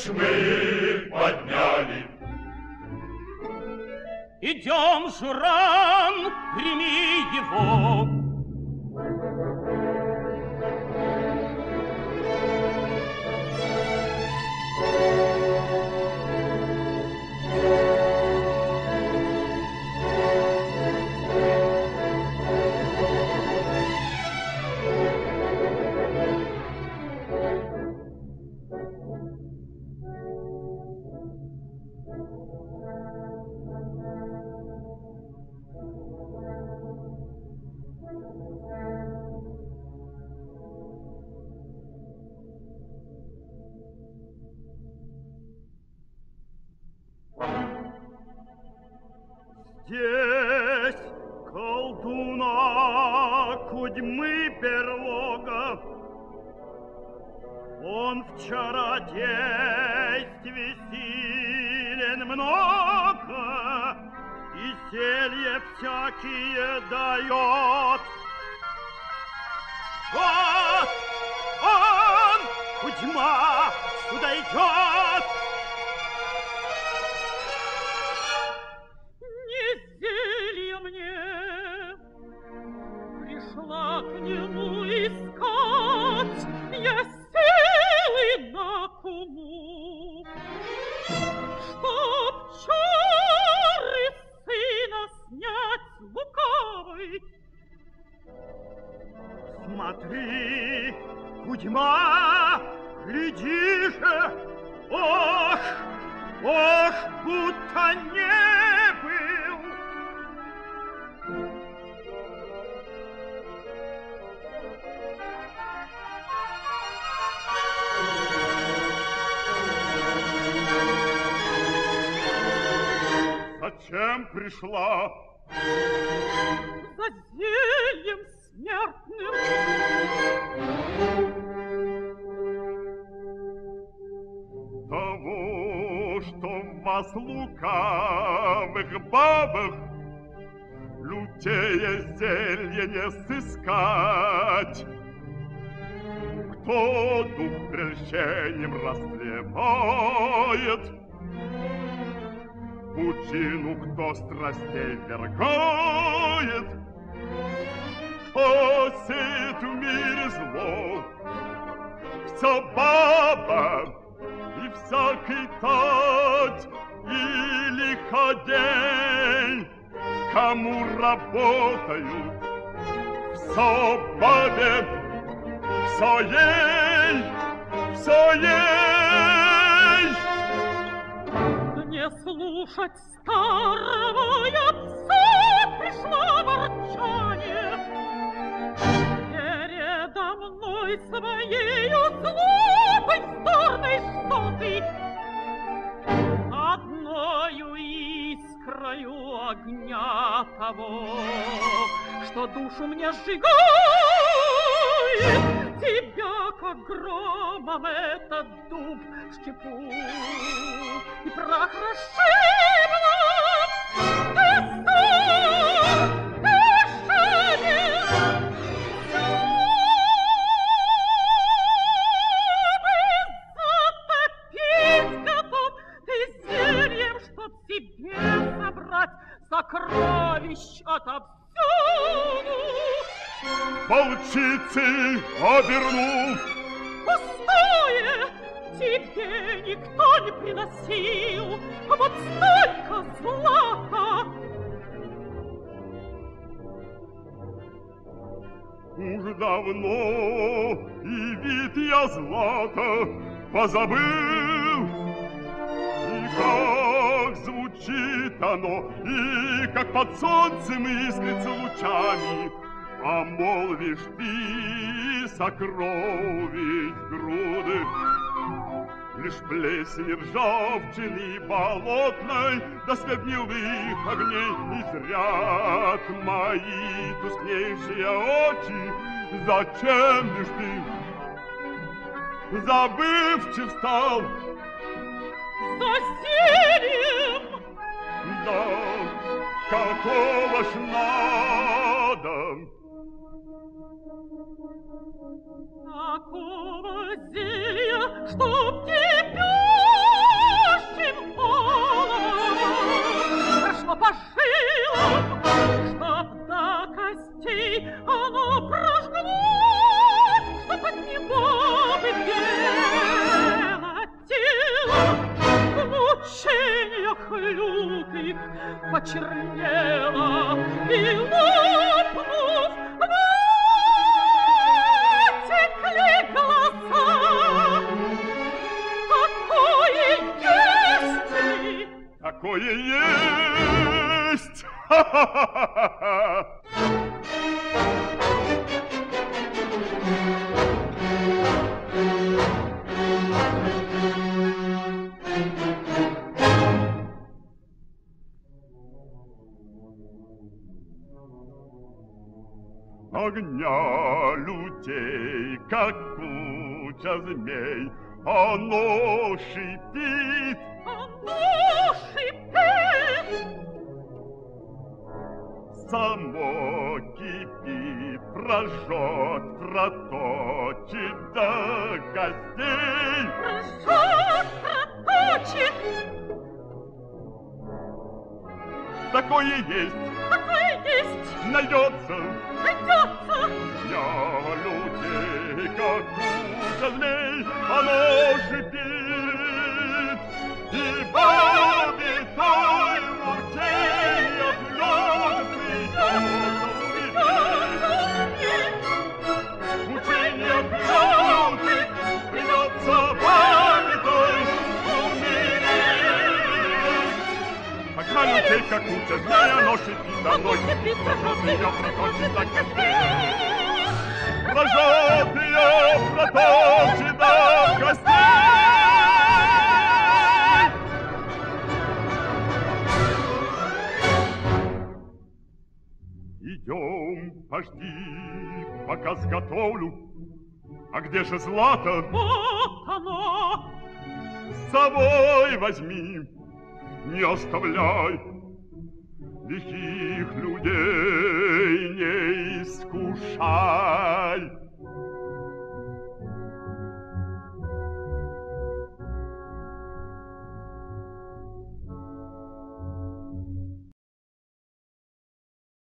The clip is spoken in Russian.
уж мы подняли. Идем, Журан, прими его. Здесь колдуна Кудьмы берлога. Он в чародействе силен много И зелье всякие дает. Вот он, Кудьма, сюда идет! Будто не был. Зачем пришла? За зельем смертным. Того, что в вас лукавых бабах Лютее зелье не сыскать. Кто дух прельщением растлевает, Пучину кто страстей вергает, Кто сеет в мире зло, Все баба и всякий тать, И лиходень, кому работают, Все бабе, все ей, все ей. Не слушать старого отца пришло ворчание. Передо мной своей злобой вздорной огня того, что душу мне сжигает, тебя, как громом, этот дуб щепу и прах расшибло. Сокровищ отовсюду. Волчицы оберну, Пустое тебе никто не приносил, а вот столько злата. Уж давно и вид я злата позабыл, И как звучит оно, и как под солнцем искрится лучами, А молвишь ты сокровищ груды. Лишь плесень ржавчины болотной До свет гнилых огней И зрят мои тускнейшие очи Зачем лишь ты забывчив стал? За зельем Да, какого ж надо? такого зелья, чтоб тебя почернела и, лопнув, вытекли глаза. Такое есть ли? Такое есть! Ха-ха-ха-ха! Огня людей, как куча змей, Оно шипит, Оно шипит, само кипит, Прожжет, проточит до костей. прожжет, проточит. Такое есть, Такое есть, найдется, найдется. Дня людей, как куча змей, Оно шипит, как змей, Оно шипит, оно Шипит, прожжет ее, проточит до костей. Прожжет ее, проточит до костей. Идем, пожди, пока сготовлю. А где же злато? Вот оно, С собой возьми, не оставляй. Лихих людей не искушай.